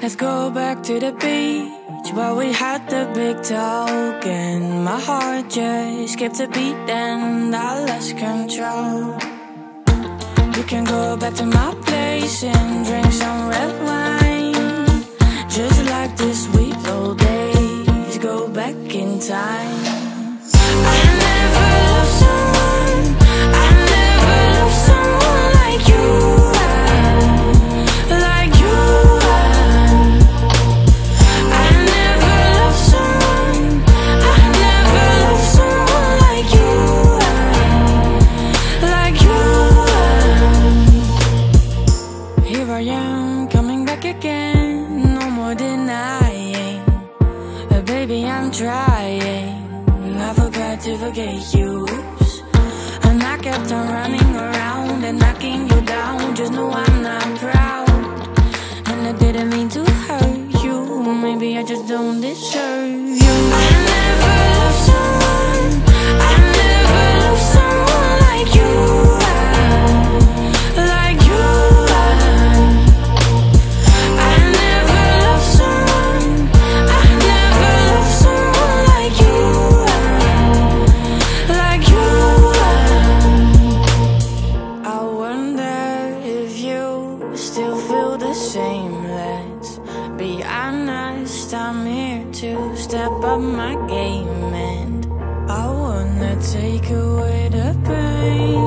Let's go back to the beach where we had the big talk and my heart just skipped a beat and I lost control. You can go back to my place and drink some red wine, just like the sweet old days. Go back in time. Trying. I forgot to forget you. And I kept on running around and knocking you down. Just know I'm not proud. And I didn't mean to hurt you. Maybe I just don't deserve you. To step up my game, and I wanna take away the pain.